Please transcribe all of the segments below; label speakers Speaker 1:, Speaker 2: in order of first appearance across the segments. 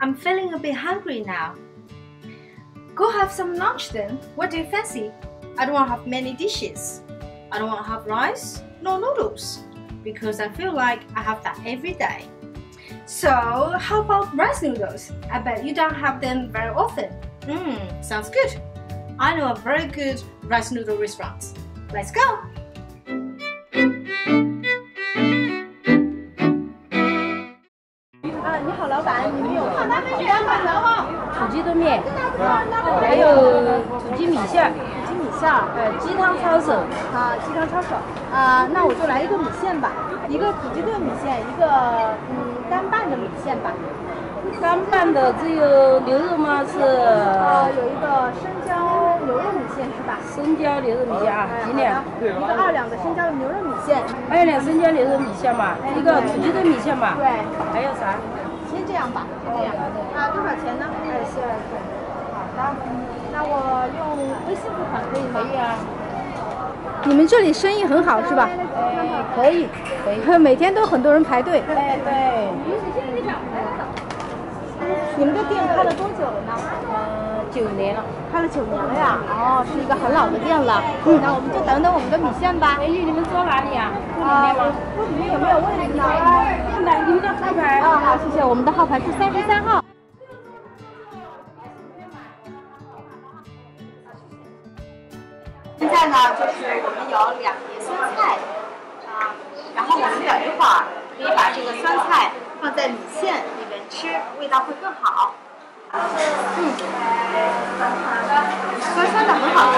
Speaker 1: I'm feeling a bit hungry now. Go have some lunch then. What do you fancy? I don't want to have many dishes. I don't want to have rice, no noodles, because I feel like I have that every day. So, how about rice noodles? I bet you don't have them very often. Mmm, sounds good. I know a very good rice noodle restaurant. Let's go!
Speaker 2: 好，老板，你们有看他们选板的吗？
Speaker 3: 土鸡炖面，还有土鸡米线，
Speaker 2: 鸡米线儿，
Speaker 3: 呃，鸡汤抄手，
Speaker 2: 啊，鸡汤抄手，啊，那我就来一个米线吧，一个土鸡炖米线，一个嗯干拌的米线吧。
Speaker 3: 干拌的只有牛肉吗？是
Speaker 2: 呃，有一个生椒牛肉米线是吧？
Speaker 3: 生椒牛肉米线啊，
Speaker 2: 哎
Speaker 3: 几两？
Speaker 2: 一个二两的生椒牛肉米线。
Speaker 3: 二两生椒牛肉米线嘛，一个土鸡炖米线嘛，
Speaker 2: 对，
Speaker 3: 还有啥？
Speaker 2: 先这样吧，先这样。啊，多少钱呢？二十二块。好的，那我用微信付款可以吗？
Speaker 3: 可以啊，
Speaker 2: 你们这里生意很好是吧？
Speaker 3: 哎，可以，可以。
Speaker 2: 每天都很多人排队。
Speaker 3: 哎对，
Speaker 2: 你们的店开了多久了呢？
Speaker 3: 呃，九年了。
Speaker 2: 开了九年了呀。哦，是一个很老的店了。嗯，那我们就等等我们的米线吧。
Speaker 3: 美女，你们坐哪里呀？坐里
Speaker 2: 啊
Speaker 3: 面吗？，
Speaker 2: 这里面有没有位置呢？
Speaker 3: 看哪你们的号牌？
Speaker 2: 啊，好，谢谢。我们的号牌是三十三号。现在呢，就是我们有两碟酸菜啊，然后我们等一会儿可以把这个酸菜放在米线里面吃，味道会更好。嗯，酸酸的很好吃。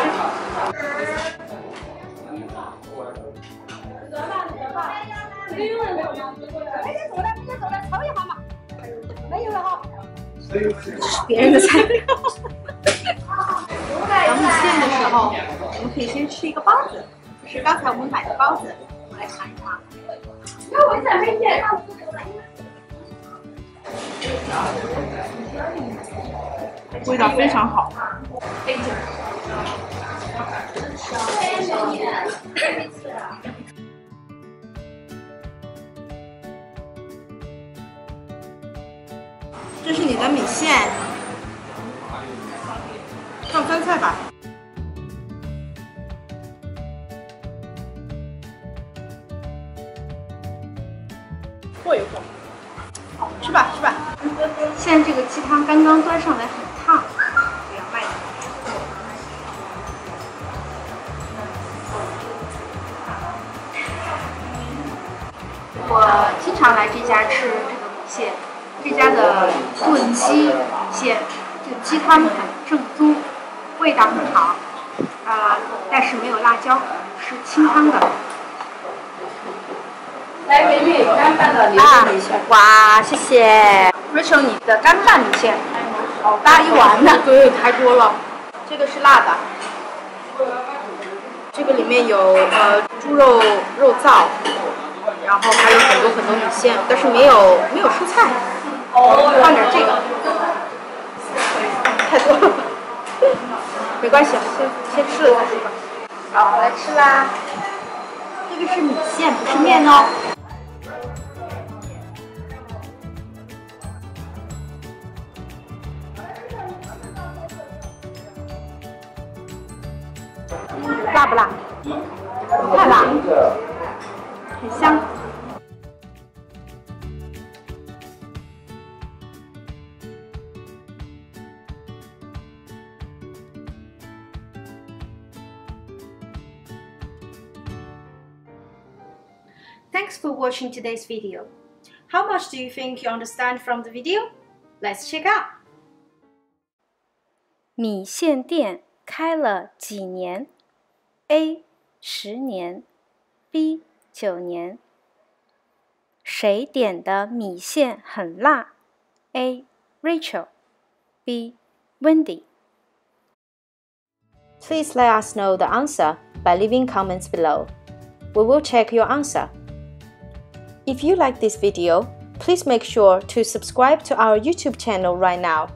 Speaker 2: 没有人没有了？快点坐来，快点坐来，凑一下嘛。没有了哈。别人的菜。吃米线的时候，我们可以先吃一个包子，就是刚才我们买的包子，我们来尝一尝。那我想减肥？味道非常好。这是你的米线，放酸菜吧。和一和，好，吃吧吃吧。现在这个鸡汤刚刚端上来，经常来这家吃这个米线，这家的炖鸡线，这个鸡汤很正宗，味道很好，呃，但是没有辣椒，是清汤的。
Speaker 3: 来，美女，干拌的牛肉米线。
Speaker 2: 哇，谢谢。Rachel，你的干拌米线，好大一碗呢。对，太多了。这个是辣的，这个里面有呃猪肉肉燥，然后还有很多很多米线，但是没有没有蔬菜。放点这个，太多了，没关系，先先吃了再说吧。好，来吃啦。这个是米线，不是面哦。辣不辣？不太辣，很香。Thanks for watching today's video. How much do you think you understand from the video? Let's check out.
Speaker 1: 米线店开了几年？A. 十年，B. 九年。谁点的米线很辣？A. Rachel B. Wendy
Speaker 4: Please let us know the answer by leaving comments below. We will check your answer. If you like this video, please make sure to subscribe to our YouTube channel right now.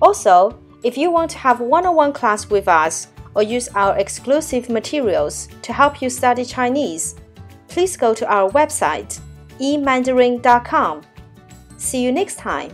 Speaker 4: Also, if you want to have one-on-one class with us or use our exclusive materials to help you study Chinese, please go to our website emandarin.com. See you next time.